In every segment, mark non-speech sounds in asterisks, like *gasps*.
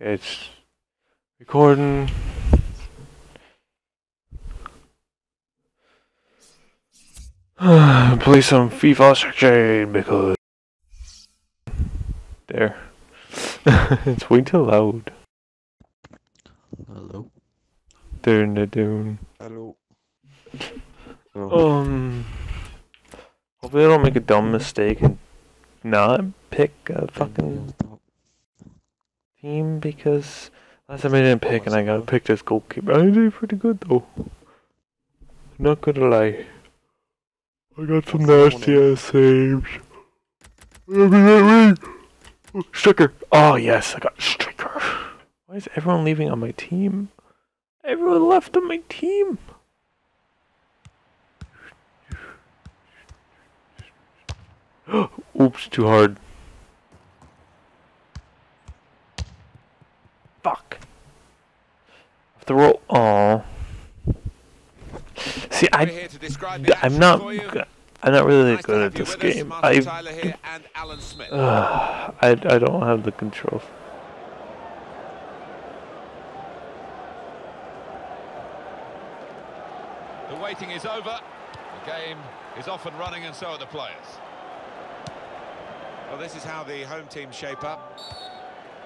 It's recording. *sighs* Play some FIFA Section because there. *laughs* it's way too loud. Hello. Dun, dun, dun. Hello. Um. Hopefully, I don't make a dumb mistake and not pick a fucking team because last time I didn't pick and I got picked as goalkeeper. I did pretty good though. Not gonna lie. I got some nasty ass saves. Striker! Oh yes, I got striker. Why is everyone leaving on my team? Everyone left on my team. *gasps* Oops, too hard. Fuck. To roll. Oh. See, I, We're here to describe the I'm not, for you. g- I'm not really Nice good at this game. I, and Alan Smith. uh, *sighs* I, I don't have the control. The waiting is over. The game is off and running and so are the players. Well, this is how the home team shape up.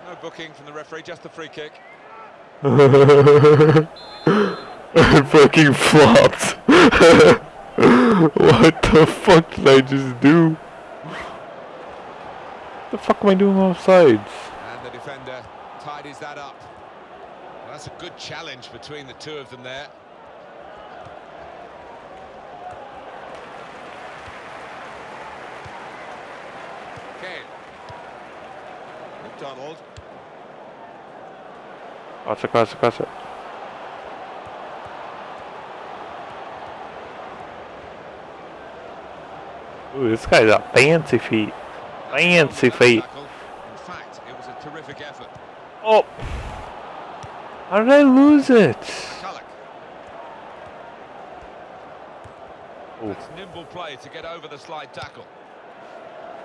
No booking from the referee, just the free kick. I *laughs* fucking flopped. *laughs* what the fuck did I just do? The fuck am I doing offsides? And the defender tidies that up. Well, that's a good challenge between the two of them there. Kane. McDonald. Cross it, it. Ooh, this guy's got fancy feet. Fancy feet. In fact, it was a terrific effort. Oh! How did I lose it? Oh. That's nimble play to get over the slide tackle.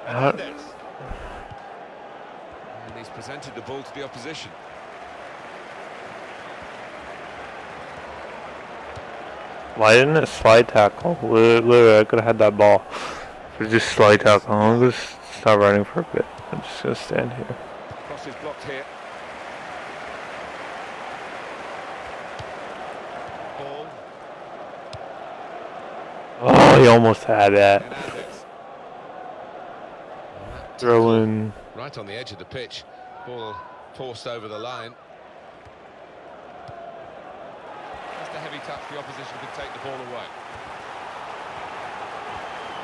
Hernandez. And he's presented the ball to the opposition. Why didn't it slide tackle? Lit- Literally, I could have had that ball. Just slide tackle, I'm gonna stop running for a bit. I'm just gonna stand here. Cross is blocked here. Ball. Oh, he almost had that. Throw in. Right on the edge of the pitch. Ball forced over the line. Just a heavy touch, the opposition could take the ball away.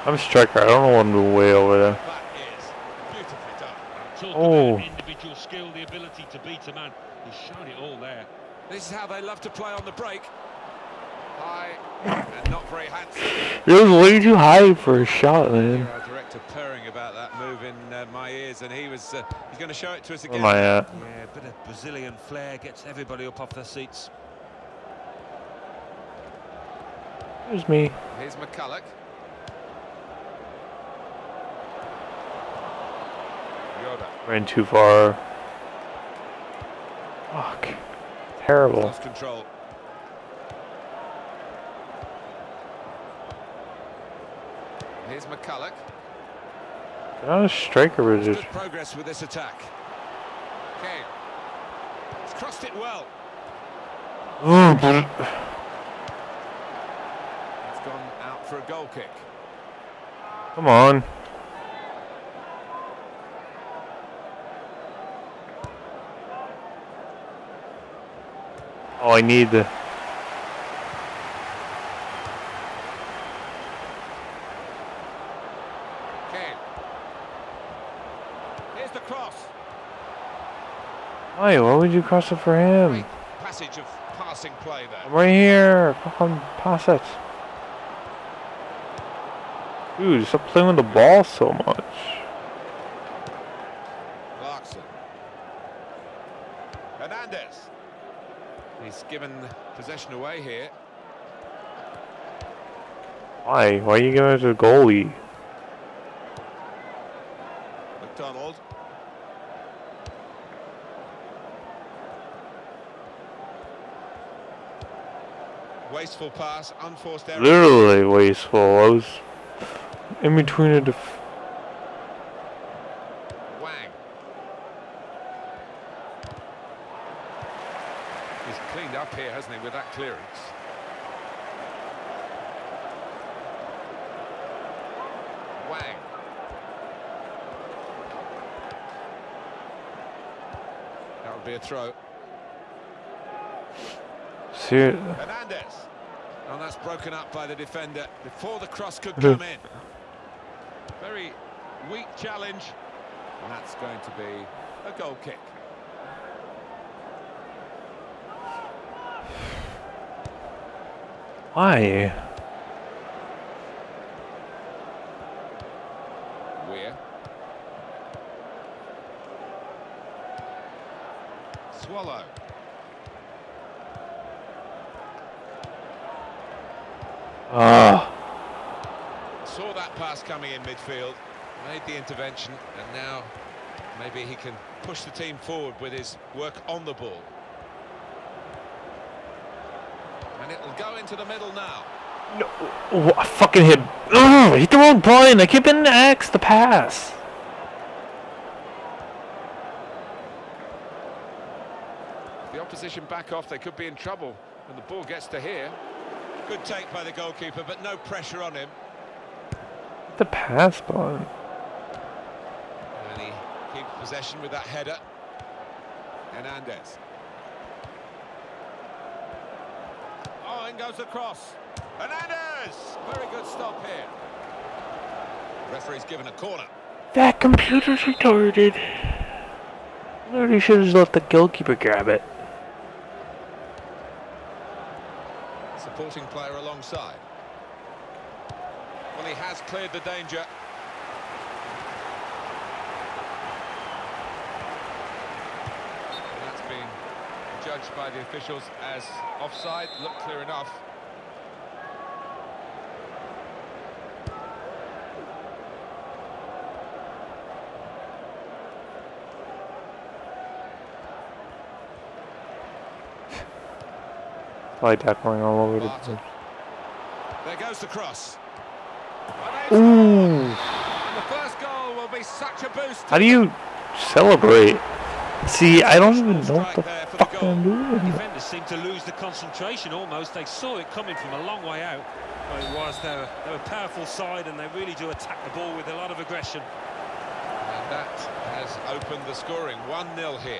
I'm a striker. I don't know what I'm doing way over there. That is beautifully done. Talk Oh. about individual skill, the ability to beat a man. He's shown it all there. This is how they love to play on the break. High and not very handsome. It was way too high for a shot, man. Hear our director purring about that move in uh, my ears, and he was uh, he's going to show it to us again. am I at? Yeah, a bit of Brazilian flair gets everybody up off their seats. There's me. Here's McCulloch. Yoda Ran too far. Fuck. Terrible. lost control. Here's McCulloch. Not a striker, but Good progress with this attack. Kane. He's crossed it well. Oh, but- It's gone out for a goal kick. Come on. Oh, I need the. Kane. Here's the cross. Why? Why would you cross it for him? Passage of passing play there. Right here. Fucking pass it. Dude, stop playing with the ball so much. Clarkson. Hernandez. He's given possession away here. Why? Why are you giving it to the goalie? McDonald. Wasteful pass, unforced error. Literally wasteful. I was in between a def- Wang. He's cleaned up here, hasn't he, with that clearance? Wang. That would be a throw. Ser- Hernandez. And oh, that's broken up by the defender before the cross could come in. Very weak challenge. And that's going to be a goal kick. Why? Ah. Saw that pass coming in midfield, made the intervention, and now maybe he can push the team forward with his work on the ball. And it'll go into the middle now. No, oh, I fucking hit. Ugh, hit the wrong button. I keep hitting X the pass. If the opposition back off, they could be in trouble when the ball gets to here. Good take by the goalkeeper, but no pressure on him. The pass button. And he keeps possession with that header. Hernandez. Oh, in goes the cross. Hernandez! Very good stop here. Referee's given a corner. That computer's retarded. Literally should have just let the goalkeeper grab it. Supporting player alongside. Well, he has cleared the danger. And that's been judged by the officials as offside. Looked clear enough. Probably tackling all over the Barton. place. There goes the cross. Ooh. And the first goal will be such a boost. How do you celebrate? See, I don't even know what the fuck I'm doing. Defenders seem to lose the concentration almost. They saw it coming from a long way out. Well, it was. They're, they're a powerful side and they really do attack the ball with a lot of aggression. And that has opened the scoring. 1-0 here.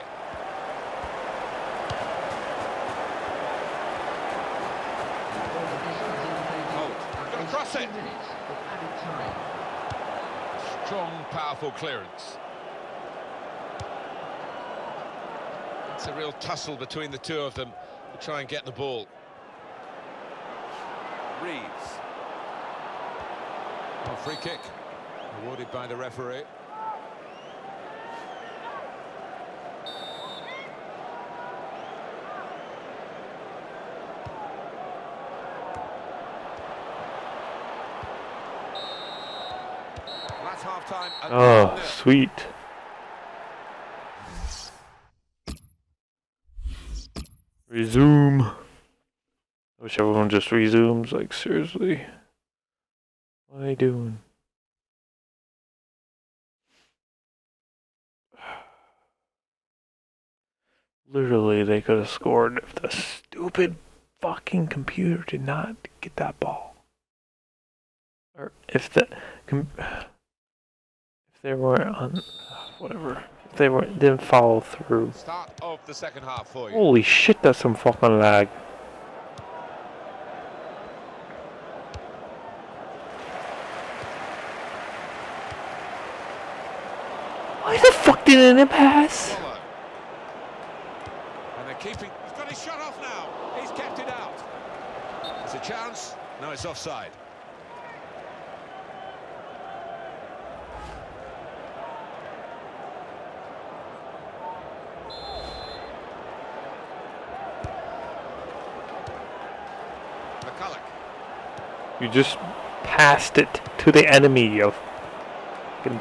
It. Strong, powerful clearance. It's a real tussle between the two of them to try and get the ball. Reeves. Oh, free kick. Awarded by the referee. Oh, sweet. Resume. I wish everyone just resumes. Like, seriously. What are they doing? Literally, they could have scored if the stupid fucking computer did not get that ball. Or if the. They weren't on. Whatever. If they were, didn't follow through. Start of the second half for you. Holy shit, that's some fucking lag. Why the fuck didn't it pass? And they're keeping. He's got his shot off now. He's kept it out. It's a chance. No, it's offside. McCulloch. You just passed it to the enemy, you fucking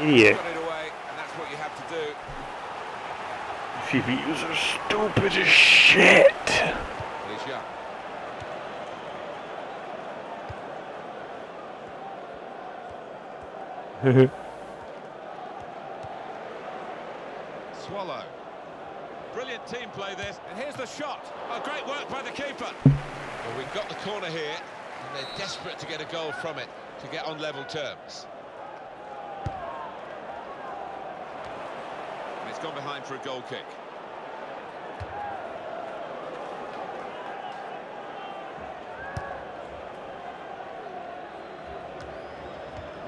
idiot. Away, and that's what you have to do. CPUs are stupid as shit. He's young. *laughs* Swallow. Brilliant team play this, and here's the shot. Oh, great work by the keeper. Well, we've got the corner here, and they're desperate to get a goal from it to get on level terms. And it's gone behind for a goal kick.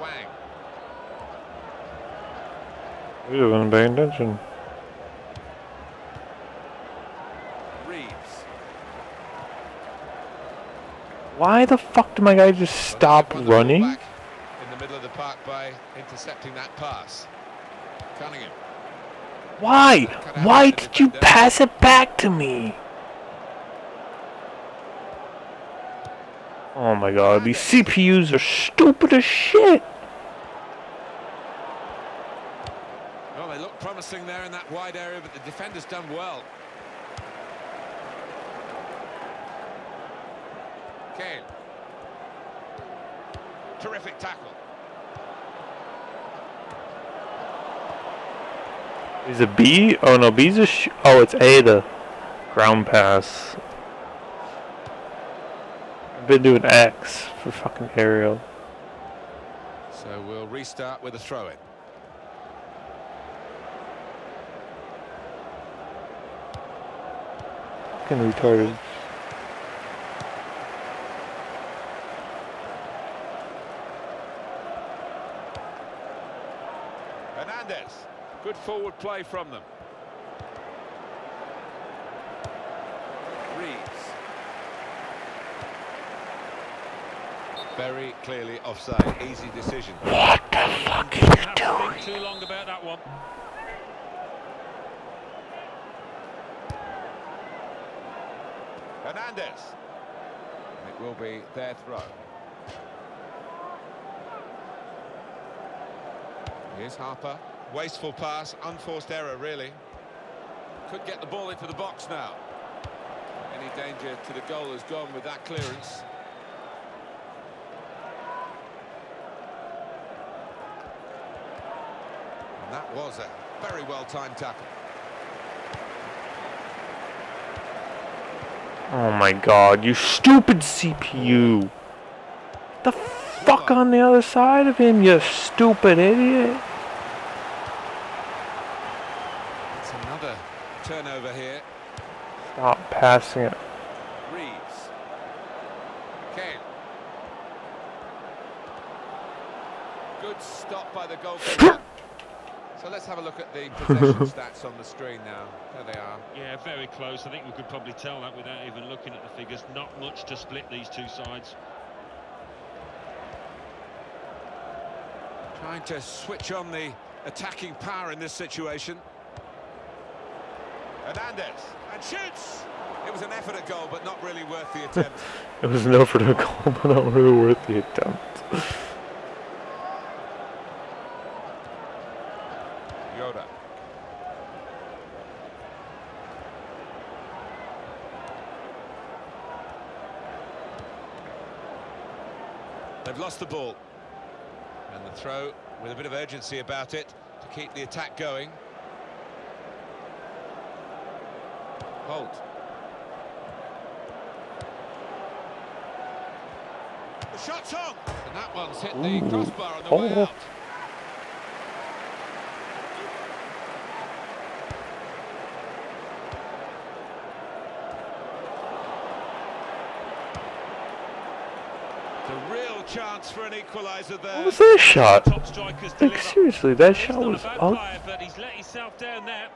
Wang. We wasn't paying attention. Reeves. Why the fuck did my guy just stop Put the ball running? In the middle of the park by intercepting that pass. Cunningham. Why? Why did you pass it back to me? Oh my god, these CPUs are stupid as shit. Well, they look promising there in that wide area, but the defender's done well. Kane. Terrific tackle. Is it B? Oh no, B's a sh Oh, it's A, the ground pass. I've been doing X for fucking aerial. So we'll restart with a throw-in. Fucking retarded. Hernandez. Good forward play from them. Reeves. Very clearly offside. Easy decision. What the fuck are you doing? too long about that one. Hernandez. It will be their throw. Here's Harper. Wasteful pass, unforced error, really. Could get the ball into the box now. Any danger to the goal has gone with that clearance. And that was a very well-timed tackle. Oh my god, you stupid CPU. The fuck on the other side of him, you stupid idiot. It's another turnover here. Stop passing it. Reeves. Kane. Good stop by the goalkeeper. *laughs* so let's have a look at the possession *laughs* stats on the screen now. There they are. Yeah, very close. I think we could probably tell that without even looking at the figures. Not much to split these two sides. Trying to switch on the attacking power in this situation. Hernandez. And shoots! It was an effort at goal, but not really worth the attempt. *laughs* It was an effort at goal, but not really worth the attempt. Yoda. They've lost the ball. And the throw with a bit of urgency about it to keep the attack going. Holt. The shot's on! And that one's hit the Ooh. crossbar on the oh. way Oh. out. The real chance for an equaliser there. What was that shot? Top strikers Like, seriously, that shot was but he's let himself down there.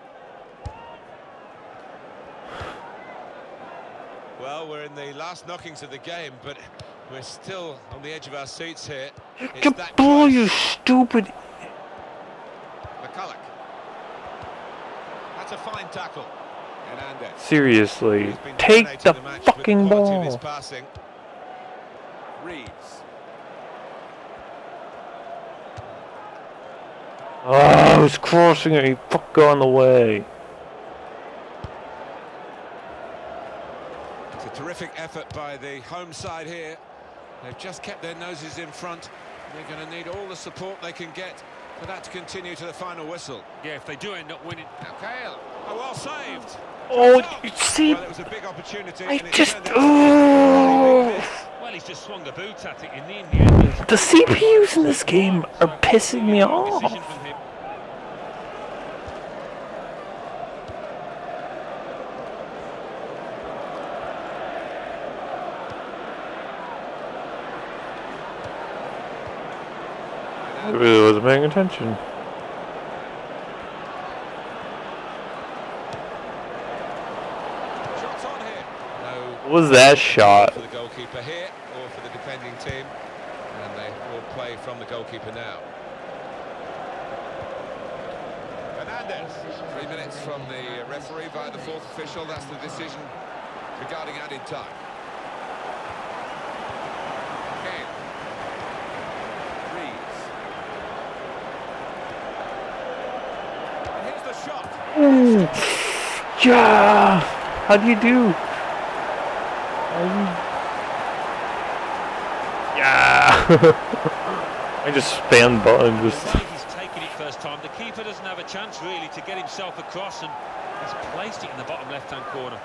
Well, we're in the last knockings of the game, but we're still on the edge of our seats here. It's that ball, close. you stupid. McCulloch. That's a fine tackle. Seriously, take dominating the fucking quality of his ball. Reeves. Oh, I was crossing it. He fuck on the way. It's a terrific effort by the home side here. They've just kept their noses in front. They're going to need all the support they can get for that to continue to the final whistle. Yeah, if they do end up winning. Now Kale. Oh, well saved. Oh, you see, Well, it was a big opportunity. I it just. turned out to be a really big Oh. Well, he's just swung a boot at it in the, end. The CPUs in this game are pissing me off. Really wasn't paying attention. Shots on here. No What was that shot? for the goalkeeper here or for the defending team. And they will play from the goalkeeper now. Fernandez. Three minutes from the referee via the fourth official. That's the decision regarding added time. Kane. Reeves. And here's the shot. Ooh. Yeah. How do you do? How do you... Yeah. *laughs* I just spam button. Just. The way he's taken it first time, the keeper doesn't have a chance really to get himself across, and he's placed it in the bottom left-hand corner.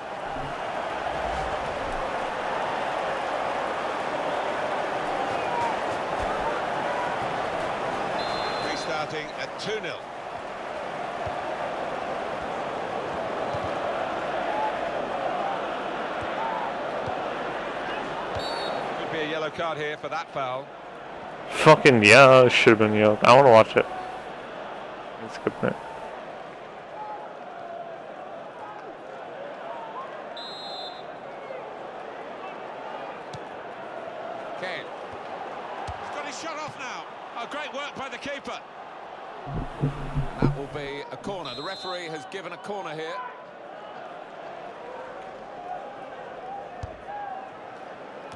Restarting at 2-0. Be a yellow card here for that foul. Fucking yeah, should have been yelled. I want to watch it. Let's skip it. Kane. He's got his shot off now. Oh, great work by the keeper. That will be a corner. The referee has given a corner here.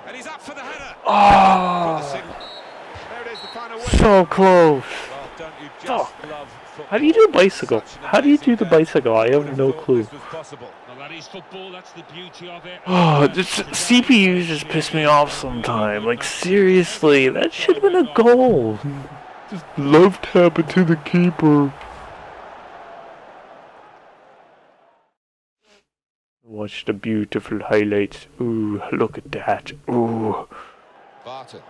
And he's up for the header. Oh. There it is, the final whistle. so close. Well, don't you just Fuck. How do you do a bicycle? How do you do the bicycle? I have no clue. This was possible. Well, that is football, that's the beauty of it. Oh, this CPUs just piss me off sometime. Like seriously, that should have been a goal. Just love tapping to the keeper. Watch the beautiful highlights. Ooh, look at that. Ooh. Barton.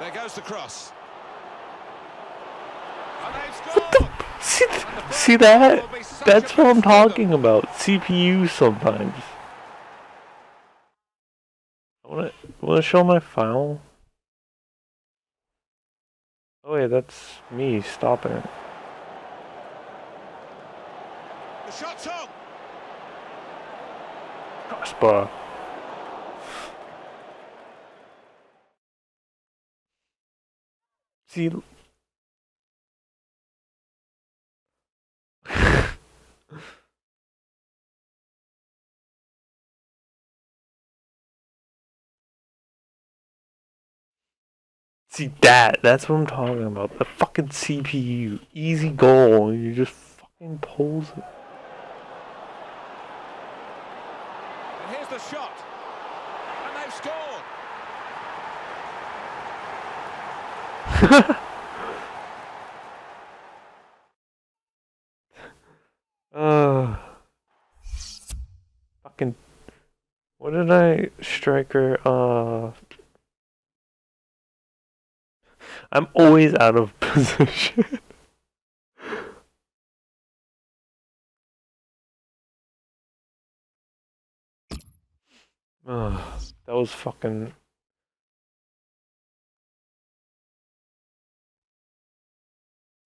There goes the cross. See, see that? will be such That's what I'm boost for them. talking about. CPU sometimes. I wanna wanna show my file. Oh wait, that's me stopping it. The shot's on. See. *laughs* See that? That's what I'm talking about. The fucking CPU. Easy goal. And you just fucking pulls it. And here's the shot. And they've scored. Uh, *laughs* fucking. What did I striker? Uh, I'm always out of *laughs* position. *sighs* Ugh, that was fucking.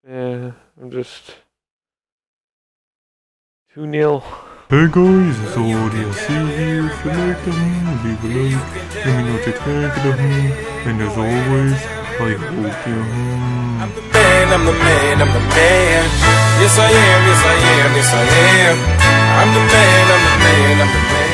Yeah, I'm just. 2 0. Hey guys, it's ODLC here. If you like the hum, leave a like. Let me know what you think of the hum. And as always, I hope you hum. I'm the man, I'm the man, I'm the man. Yes I am, yes I am, yes I am. I'm the man, I'm the man, I'm the